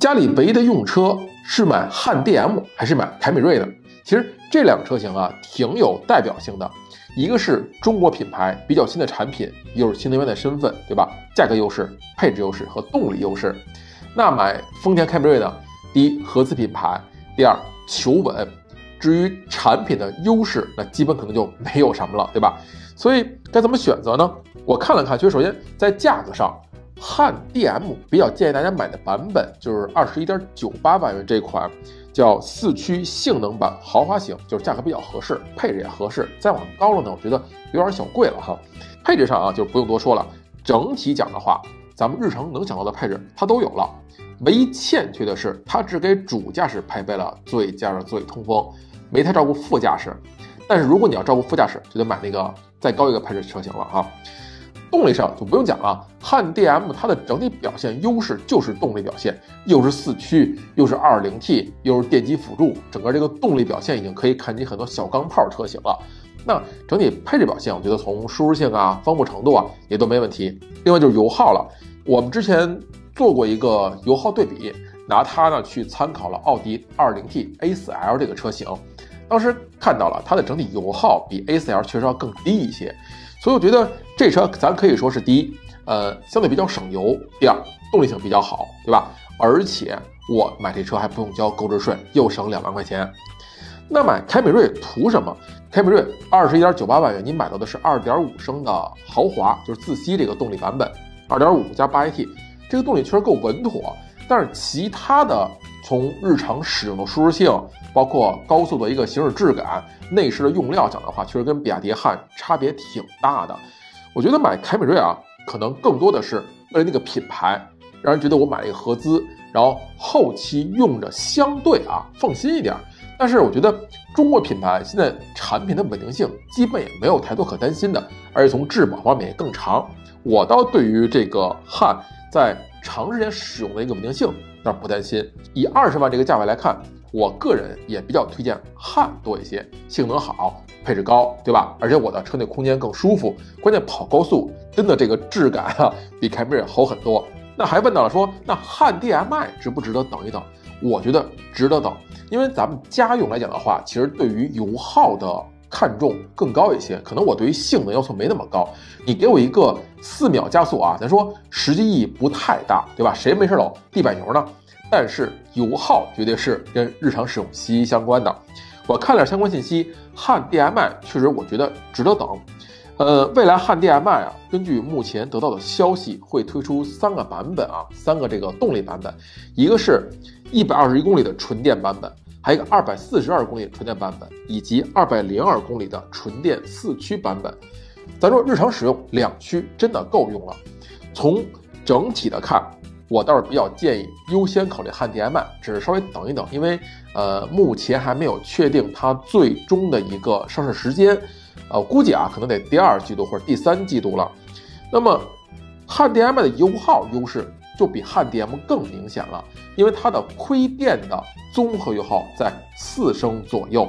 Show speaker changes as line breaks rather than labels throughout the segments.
家里唯一的用车是买汉 DM 还是买凯美瑞呢？其实这两个车型啊，挺有代表性的。一个是中国品牌，比较新的产品，又是新能源的身份，对吧？价格优势、配置优势和动力优势。那买丰田凯美瑞呢？第一，合资品牌；第二，求稳。至于产品的优势，那基本可能就没有什么了，对吧？所以该怎么选择呢？我看了看，其实首先在价格上，汉 DM 比较建议大家买的版本就是二十一点九八万元这款，叫四驱性能版豪华型，就是价格比较合适，配置也合适。再往高了呢，我觉得有点小贵了哈。配置上啊，就不用多说了。整体讲的话，咱们日常能想到的配置它都有了，唯一欠缺的是它只给主驾驶配备了座椅加热、座椅通风。没太照顾副驾驶，但是如果你要照顾副驾驶，就得买那个再高一个配置车型了啊。动力上就不用讲了，汉 DM 它的整体表现优势就是动力表现，又是四驱，又是 2.0T，又是电机辅助，整个这个动力表现已经可以看起很多小钢炮车型了。那整体配置表现，我觉得从舒适性啊、丰富程度啊也都没问题。另外就是油耗了，我们之前做过一个油耗对比。拿它呢去参考了奥迪 20T A4L 这个车型，当时看到了它的整体油耗比 A4L 确实要更低一些，所以我觉得这车咱可以说是第一，呃，相对比较省油；第二，动力性比较好，对吧？而且我买这车还不用交购置税，又省两万块钱。那买凯美瑞图什么？凯美瑞二十一点九八万元，你买到的是二点五升的豪华，就是自吸这个动力版本，二点五加八 AT，这个动力确实够稳妥。但是其他的从日常使用的舒适性，包括高速的一个行驶质感、内饰的用料讲的话，确实跟比亚迪汉差别挺大的。我觉得买凯美瑞啊，可能更多的是为了那个品牌，让人觉得我买了一个合资，然后后期用着相对啊放心一点。但是我觉得中国品牌现在产品的稳定性基本也没有太多可担心的，而且从质保方面也更长。我倒对于这个汉在长时间使用的一个稳定性，那不担心。以二十万这个价位来看，我个人也比较推荐汉多一些，性能好，配置高，对吧？而且我的车内空间更舒服，关键跑高速真的这个质感啊，比凯美瑞好很多。那还问到了说，那汉 DM-i 值不值得等一等？我觉得值得等，因为咱们家用来讲的话，其实对于油耗的。看重更高一些，可能我对于性能要求没那么高。你给我一个四秒加速啊，咱说实际意义不太大，对吧？谁没事老地板油呢？但是油耗绝对是跟日常使用息息相关的。我看了相关信息，汉 DM-i 确实我觉得值得等。呃，未来汉 DM-i 啊，根据目前得到的消息，会推出三个版本啊，三个这个动力版本，一个是一百二十一公里的纯电版本。还有一个二百四十二公里纯电版本，以及二百零二公里的纯电四驱版本。咱说日常使用两驱真的够用了。从整体的看，我倒是比较建议优先考虑汉 DM-i，只是稍微等一等，因为呃目前还没有确定它最终的一个上市时间，呃估计啊可能得第二季度或者第三季度了。那么汉 DM-i 的油耗优势。就比汉 DM 更明显了，因为它的亏电的综合油耗在四升左右，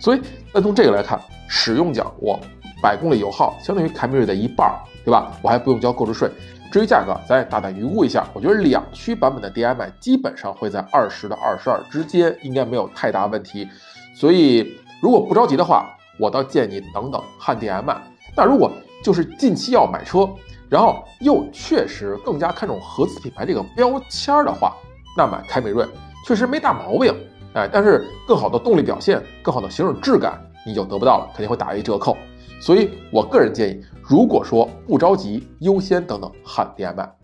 所以那从这个来看，使用讲我百公里油耗相当于凯美瑞的一半，对吧？我还不用交购置税。至于价格，咱也大胆预估一下，我觉得两驱版本的 DM-i 基本上会在二十到二十二之间，应该没有太大问题。所以如果不着急的话，我倒建议你等等汉 DM-i。那如果就是近期要买车，然后又确实更加看重合资品牌这个标签的话，那买凯美瑞确实没大毛病，哎，但是更好的动力表现、更好的行驶质感你就得不到了，肯定会打一折扣。所以我个人建议，如果说不着急，优先等等汉 DM-i。